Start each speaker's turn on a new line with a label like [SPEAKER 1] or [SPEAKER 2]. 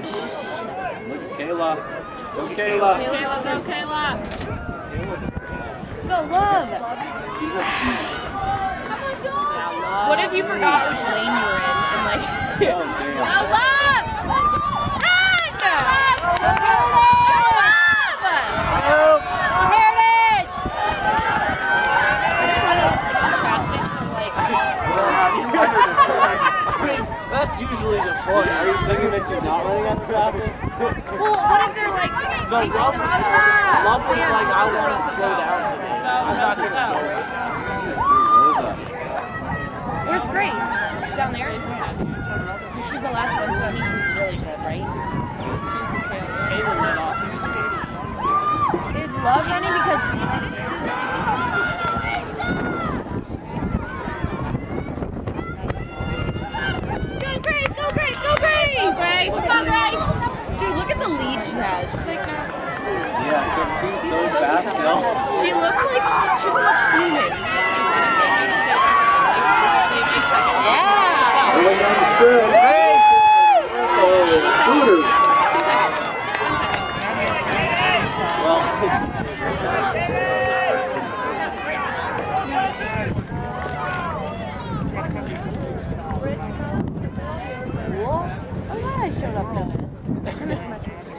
[SPEAKER 1] Look at Kayla.
[SPEAKER 2] Go Kayla. Kayla, go Kayla.
[SPEAKER 3] Go Love.
[SPEAKER 1] She's a
[SPEAKER 3] What if you forgot which lane you were in and like...
[SPEAKER 1] Oh, That's usually the point. Are you thinking that she's not running out of fastest?
[SPEAKER 3] Well, what if they're like?
[SPEAKER 1] No, love, love was like, I want to slow down. I'm not gonna
[SPEAKER 3] Where's Grace? Down there. So she's the last one, so that means she's really good, right?
[SPEAKER 1] She's the Kayla went off.
[SPEAKER 3] Is Love running because? Go Grace! Go Grace! Go Grace!
[SPEAKER 2] Come on Grace.
[SPEAKER 3] Dude, look at the lead she has. She's like,
[SPEAKER 1] Yeah, she's so fast still.
[SPEAKER 3] she looks like she looks human. Yeah.
[SPEAKER 1] Everyone down the stretch. Hey! Well,
[SPEAKER 3] Oh yeah, I